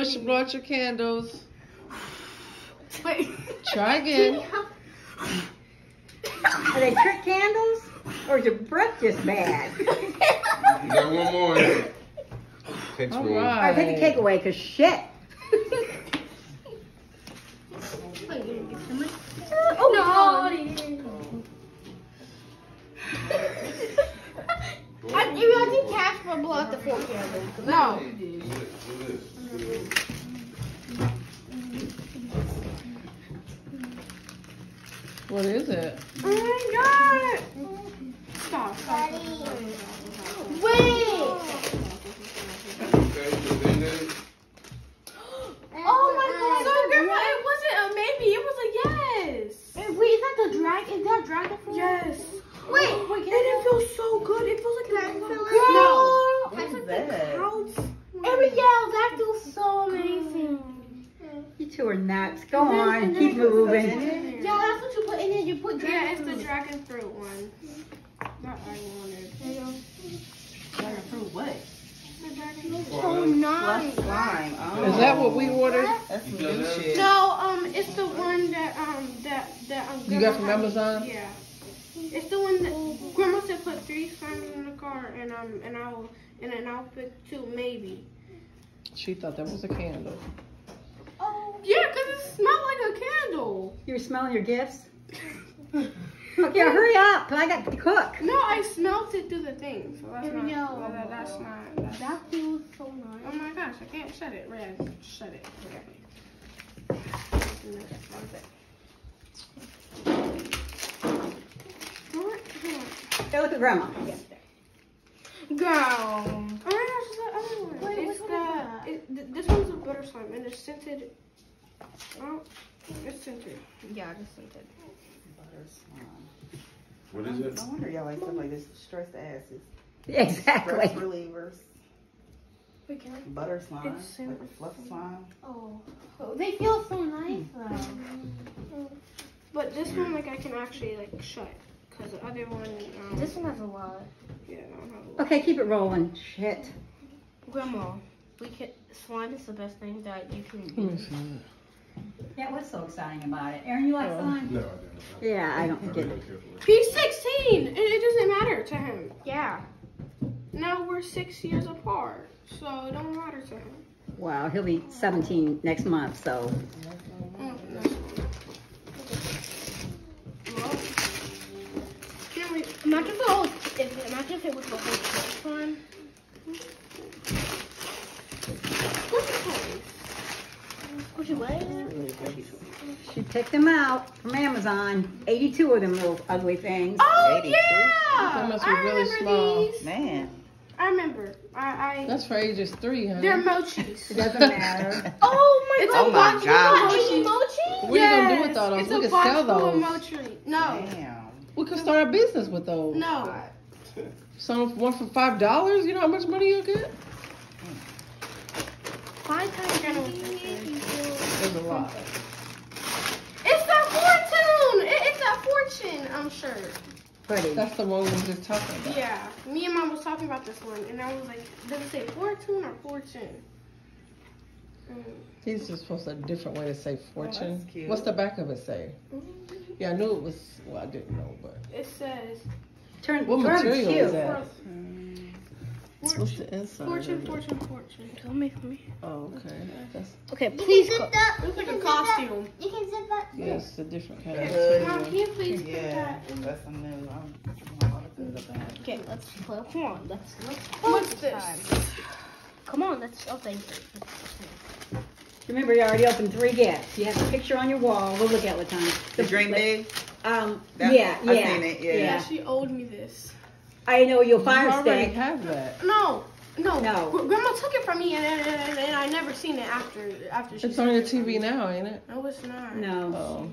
once you blow out your candles. Wait. Try again. Are they trick candles? Or is your breath just bad? You got one more. Takes All one. All right, take the cake away, cause shit. Oh no. I, you know, I think Casper blew out the four candles. No. What is it? Oh my god. Stop. stop. Wait. Okay, so then it- Oh my god. So grandma, it wasn't a maybe. It was a yes. Wait, is that the dragon? Is that dragon fruit? Yes. Wait, wait, and it feels so good. It feels like dragon fruit. No. What It's is like that? the clouds. Every yeah, that feels so amazing. You two are nuts. Go on, keep moving. Yeah, that's what you put in it. You put dragon Yeah, it's the dragon fruit one. That I wanted. Dragon fruit what? The dragon fruit. Oh, So that's- nice. Slime. Oh. Is that what we ordered? That's some new shit. No, um, it's the one that um that that um. You got from had- Amazon? Yeah. It's the one that Grandma said put three slimes in the car, and um, and I'll and then I'll pick two maybe. She thought that was a candle. Yeah, cause it smelled like a candle. You were smelling your gifts? Okay, hurry up. I got to cook. No, I smelled it through the thing, so that's Here not. go. That, that- that's not. That's, That feels so nice. oh my gosh, I can't shut it. Red, shut it. What? Go with the grandma. Go. Oh my gosh, it's the other one. Wait, it's the, that? It, this one's a butter slime and it's scented. Oh, it's scented. Yeah, just scented. Butter slime. What is it? I wonder y'all like stuff like this. Stress asses. Exactly. Stress relievers. Wait, can I? Butter slime. It's Like fluff slime. Oh. oh, they feel so nice though. But this one, like, I can actually like shut. Cause the other one, um, This one has a lot. yeah, I don't have a lot. Okay, keep it rolling. Shit. Grandma, we can slime is the best thing that you can Let me use. Yeah, what's so exciting about it? Aaron, you like oh. slime? No, I don't. Yeah, I don't get it. care. He's 16. It, it doesn't matter to him. Yeah. Now we're six years apart, so it don't matter to him. Wow, he'll be 17 next month, so. Oh, that's well, can we, imagine if the whole, if, imagine if it was the whole church one. She picked them out from Amazon. 82 of them little ugly things. Oh 82. yeah! They must be I really remember small. these. Man. I remember. I, I That's for ages three, huh? they're mochis. It doesn't matter. Oh my It's god! a my box God. full of mochi? What are you gonna do with all those? It's We a could sell those. mochi. No, Damn. We could start a business with those. no. Some one for five dollars. You know how much money you'll get? Five times better with this. There's a lot. It's that fortune. It, it's that fortune. I'm sure. Pretty. That's the one we were just talking about. Yeah. Me and mom was talking about this one, and I was like, does it say fortune or fortune? Mm. He's just supposed to a different way to say fortune. that's cute. What's the back of it say? Yeah, I knew it was. Well, I didn't know, but It says Turn, what turn material cute. is that? What's fortune, the inside? fortune, of it? fortune, fortune. Tell me for me. Oh, okay. That's Okay, You please can go. zip that. Looks like you a can zip that- costume. You can zip that. yes, a different kind of Good. Mom, can you please put Yeah. that in? That's some new. I'm, I'm about to put it. Okay, let's play. Come on, let's let's. What's play this? Come on, let's. Oh, thank you. Remember, you already opened three gifts. You have a picture on your wall. We'll look at what time. The dream big? Um, That- yeah, I yeah. seen it, yeah. Yeah, she owed me this. I know you'll You fire already stick. have that. No, no, No. Grandma took it from me, and, and, and, and I never seen it after after she. It's on your it. TV now, ain't it? No, it's not. No. Oh.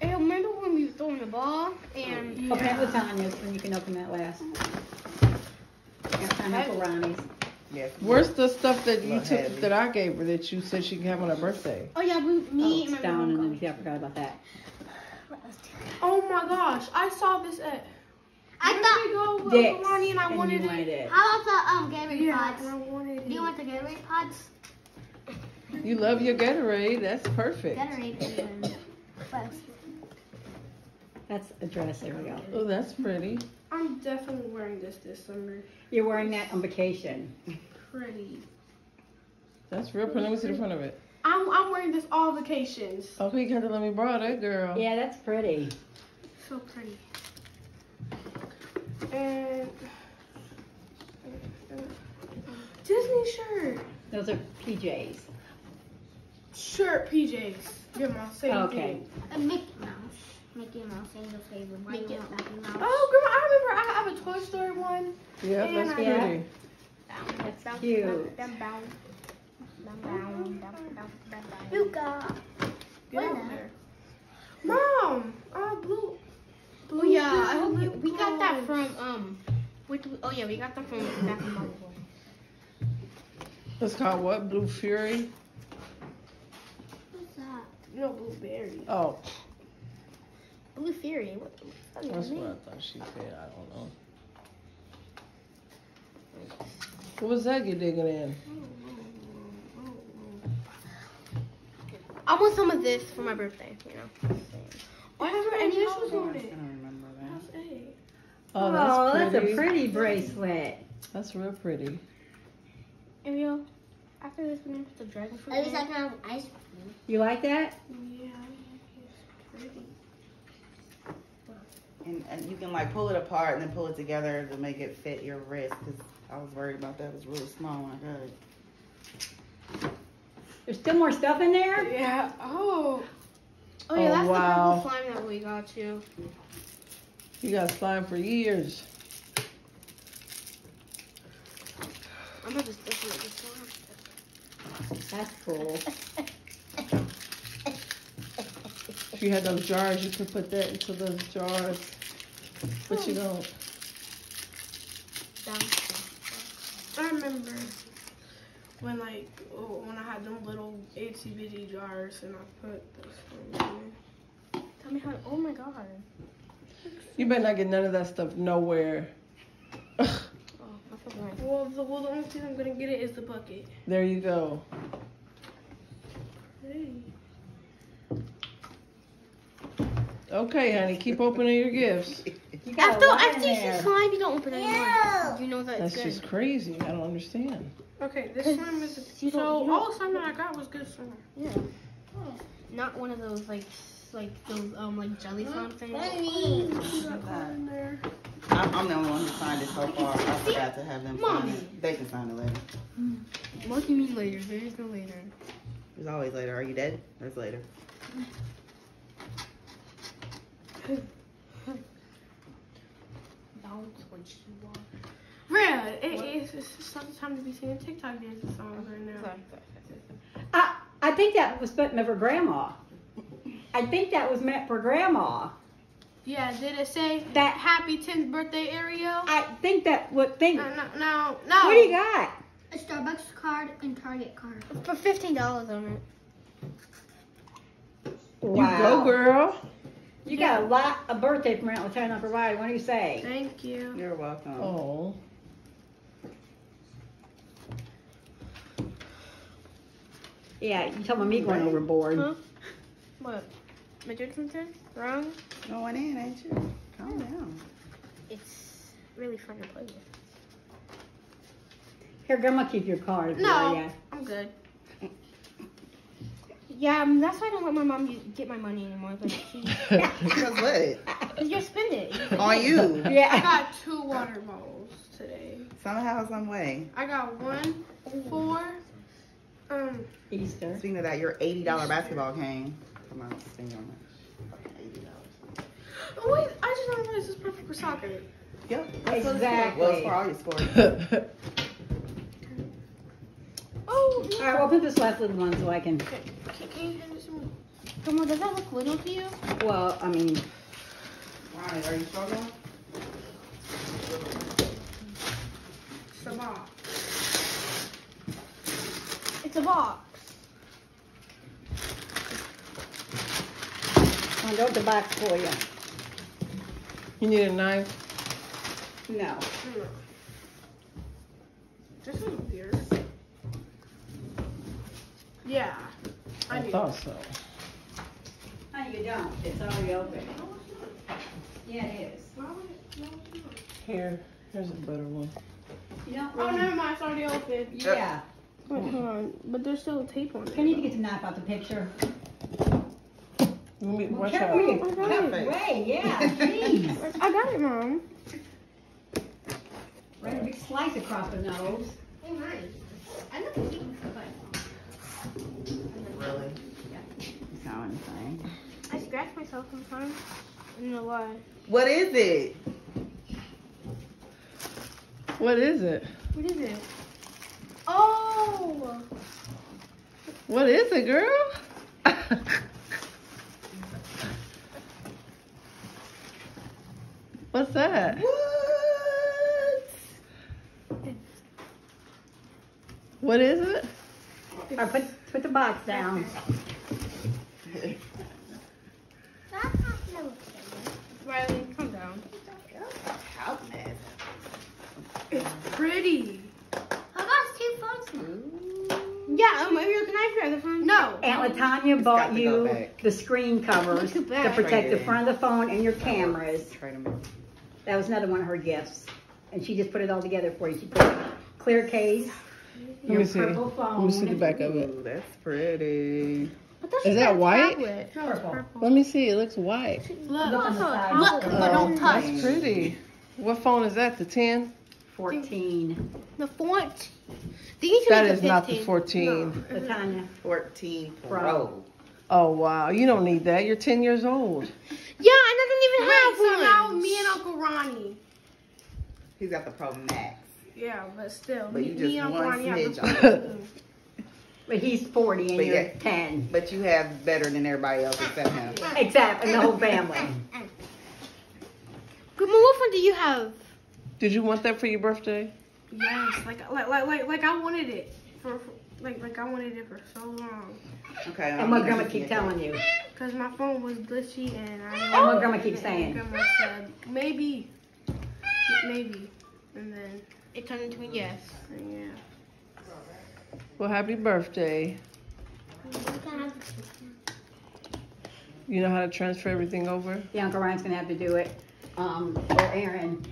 Hey, remember when we were throwing the ball and Open it with Tanya's, and you can open that last. Got time for Ronnie's. Yes. Where's the stuff that you Little took heavy. that I gave her that you said she can have on her birthday? oh yeah, we, Oh, me it's and my down, mom. and then, yeah, I forgot about that. Oh my gosh, I saw this at. I Where thought. did go with Dick's, Uncle and I wanted you wanted it. How about the um Gatorade Yeah, pods? I wanted. Do you want the Gatorade pods? You love your Gatorade. That's perfect. Gatorade. That's a dress, there we go. Oh, that's pretty. I'm definitely wearing this this summer. You're wearing that on vacation. Pretty. That's real pretty. Let me see the front of it. I'm I'm wearing this all vacations. Okay, you got to let me borrow that, girl. Yeah, that's pretty. So pretty. And Disney shirt. Those are PJs. Shirt PJs. Yeah, my same Okay. thing. A Mickey Mouse. Mickey Mouse ain't your favorite. Why Mickey you want Mickey Mouse? Oh, grandma, I remember I have a Toy Story one. Yeah, that's And I- pretty. That's cute. Dum, dum, dum, dum. Luca. Get out there. Mom, uh, blue. Blue. Oh yeah, I hope you, we got that from um. Which, oh yeah, we got that from back in Marvel. It's called what? Blue Fury? What's that? No blueberry. Oh, Blue Fury. What? what's that that's what I thought she said. I don't know. What was that you digging in? I want some of this for my birthday. You know. I have any initials I on it. remember that. That's A. Oh, that's oh, that's pretty. a pretty bracelet. That's real pretty. Ariel, after this, we're gonna put the dragon fruit. At least I in. can have ice cream. You like that? Yeah, it's pretty. And, and you can like pull it apart and then pull it together to make it fit your wrist. Cause I was worried about that. It was really small when I got it. There's still more stuff in there? Yeah. Oh. Oh, oh yeah, Oh, that's wow. the purple slime that we got too. You got slime for years. I'm gonna just open it this one. That's cool. If you had those jars, you could put that into those jars. But you hmm. don't. I remember when like oh, when I had them little itsy bitty jars and I put this one in. Tell me how. Oh my god. You better not get none of that stuff nowhere. Oh, that's so nice. Well, the well the only thing I'm gonna get it is the bucket. there you go. Hey. Okay, honey, keep opening your gifts. You After after you see slime, you don't open it Ew. anymore. You know that That's it's just crazy. I don't understand. Okay, this Cause slime is you so all the slime that I got was good slime. Yeah. Not one of those like s- like those um like jelly slime things. Bunny. You got corn in. I'm, I'm the only one who signed it so far. I forgot to have them sign Mommy. it. They can sign it later. What do you mean later? There is no later. There's always later. Are you dead? There's later. Bounce when she walks. Rhea, it, it's, it's not the time to be singing TikTok dances songs right now. I, I think that was meant for grandma. I think that was meant for grandma. Yeah, did it say That- that happy 10th birthday, Ariel? I think that what think. No, no, no, no. What do you got? A Starbucks card and Target card. For fifteen dollars on it. You go, girl. You got a lot of birthday from Aunt Latanya provided. What do you say? Thank you. You're welcome. Oh. Yeah, you talking about me going overboard. Huh? What? Am I doing something wrong? Going in, ain't you? Calm down. It's really fun to play with. Here, grandma, keep your card. No. Yeah. I'm good. Yeah, um, that's why I don't let my mom u- get my money anymore. But she, Because what? cause you spend it. On you. Yeah. I got two water bottles today. Somehow, some way. I got one for um Easter. Speaking of that, your $80 basketball game. Come on, spend your money. $80. oh wait, I just don't realize this is perfect for soccer. Yep. Exactly. Well, it's for all your sports. Oh, All right, well, put this last little one so I can. Can, can you hand me some? Come on, does that look little to you? Well, I mean, Why? Are you struggling? Sabah. It's a box. I'll go to the box for you. You need a knife? No. This one's weird. Yeah. I I knew. thought so. No, you don't. It's already open. Oh, yeah, it is. Here, here's a better one. You don't Oh, really- never mind. It's already open. Yeah. Wait, hold on. But there's still tape on it. You need to get the knife out the picture. Let me watch out. you- I got it. Way, yeah, jeez. I got it, mom. Right, a big slice across the nose. Hey, mine. I look at you. Really? It's not anything. I scratch myself sometimes. I don't know why. What is it? What is it? What is it? Oh! What is it, girl? What's that? What? What is it? All right, put, put the box down. That's not gonna look good. Riley, calm down. How mad? It's pretty. How about two phones now? Yeah, um, maybe you can I grab the phone? No. Aunt Latanya bought you the screen covers to at that. protect the Right. front of the phone and your cameras. Try to make That was another one of her gifts. And she just put it all together for you. She put a clear case, Let me your see. purple Let me see the back of it. Ooh, that's pretty. Is that white? No, it's Purple. purple. Let me see. It looks white. Look, Look on. Look, but don't oh, touch. That's pretty. What phone is that? The 10? 14. The font. These That is not the 14. Latanya. 14 Pro. Pro. Oh, wow. You don't need that. You're 10 years old. Yeah, and I doesn't even have Wait, so now me and Uncle Ronnie. He's got the Pro Max. Yeah, but still, But me, you me just and Uncle one Ronnie have on. But he's 40 and But you're yeah. 10. But you have better than everybody else except him. Except, and the whole family. Grandma, what phone do you have? Did you want that for your birthday? Yes, like like like like, like I wanted it for, for like like I wanted it for so long. Okay. And what grandma keep telling you? Cause my phone was glitchy and I. didn't And what grandma it. keeps saying? Grandma said maybe, maybe, and then it turned into a yes. And yeah. Well, happy birthday. You know how to transfer everything over? Yeah, Uncle Ryan's gonna have to do it, um, or Aaron.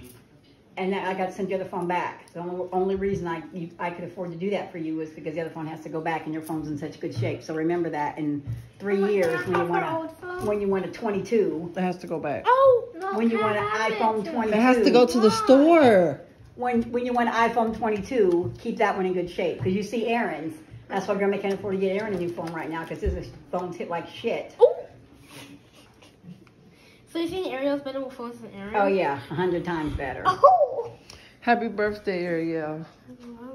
And I got to send the other phone back. The only, only reason I, you, I could afford to do that for you was because the other phone has to go back and your phone's in such good shape. So remember that in three Oh years, God, when you want have a, an old phone. when you want a twenty-two, It has to go back. Oh, when you want an iPhone 22, It has to go to the store. When, when you want an iPhone twenty-two, keep that one in good shape, because you see Aaron's. That's why grandma can't afford to get Aaron a new phone right now, because his phone's hit like shit. So you think Ariel's better with phones than Ariel? Oh yeah, a hundred times better. oh. Happy birthday, Ariel. Wow.